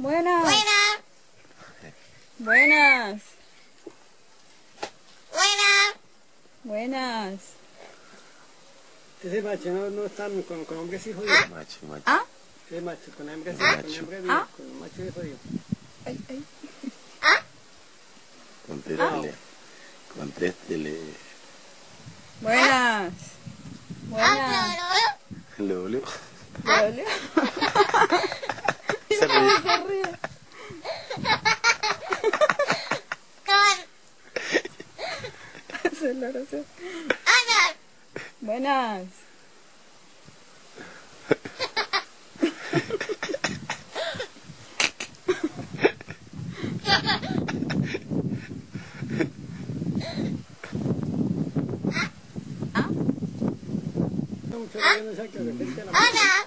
Buenas. Buenas. Buenas. Buenas. Buenas. Ese macho no, no están con, con hombres y jodidos. Macho, macho. ¿Ah? Ese macho con hombres y Macho. con hombres Ah. con macho y jodido. Ay, ay. Contéstele. Contéstele. Buenas. Buenas. Ah, Luego, luego. ¿Le dolió? Se ríe. Esa. No,